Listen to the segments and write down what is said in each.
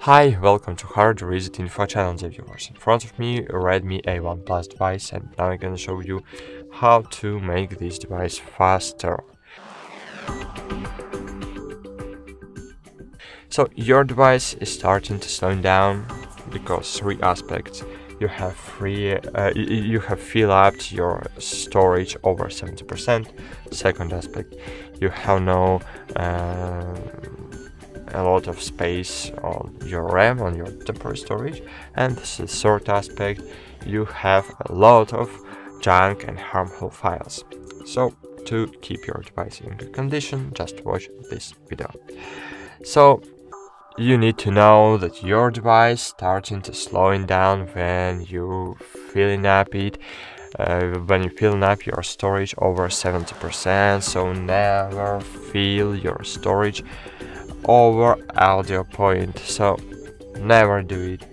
Hi, welcome to Hard Reset Info channel viewers. In front of me Redmi A1 Plus device and now I'm gonna show you how to make this device faster. So your device is starting to slow down because three aspects you have free uh, you have fill up your storage over 70% second aspect you have no uh, a lot of space on your RAM on your temporary storage and this is third aspect. You have a lot of junk and harmful files. So to keep your device in good condition just watch this video. So you need to know that your device starting to slowing down when you filling up it uh, when you filling up your storage over 70% so never fill your storage over audio point so never do it.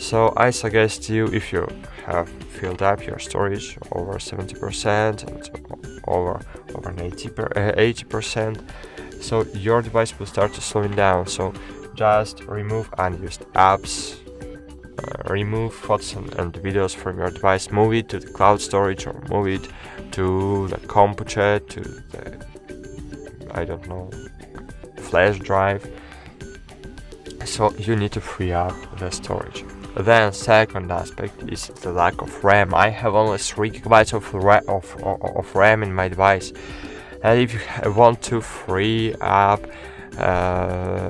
So I suggest you if you have filled up your storage over 70% and over over 80 80% uh, so your device will start to slowing down. So just remove unused apps, uh, remove photos and, and, videos from your device, move it to the cloud storage or move it to the computer, to the, I don't know, flash drive. So you need to free up the storage. Then second aspect is the lack of RAM. I have only 3 gigabytes of, of, of RAM in my device. And if you want to free up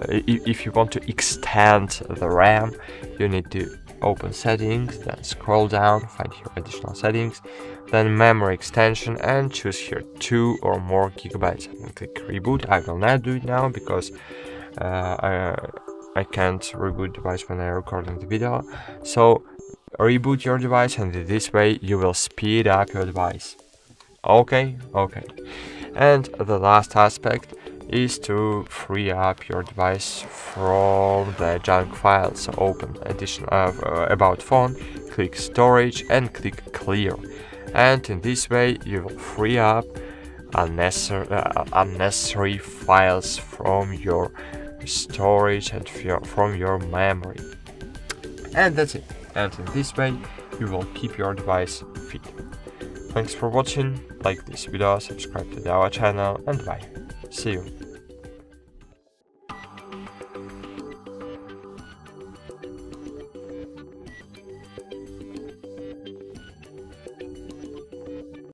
if you want to extend the RAM you need to open settings then scroll down find here additional settings then memory extension and choose here two or more gigabytes. And click reboot. I will not do it now because uh, I, I can't reboot device when I'm recording the video. So reboot your device and this way you will speed up your device. Okay? Okay. And the last aspect is to free up your device from the junk files. So open additional uh, uh, about phone, click storage and click clear. And in this way you will free up unnecessary, uh, unnecessary files from your storage and from your memory. And that's it. And in this way you will keep your device fit. Thanks for watching, like this video, subscribe to our channel and bye. See you.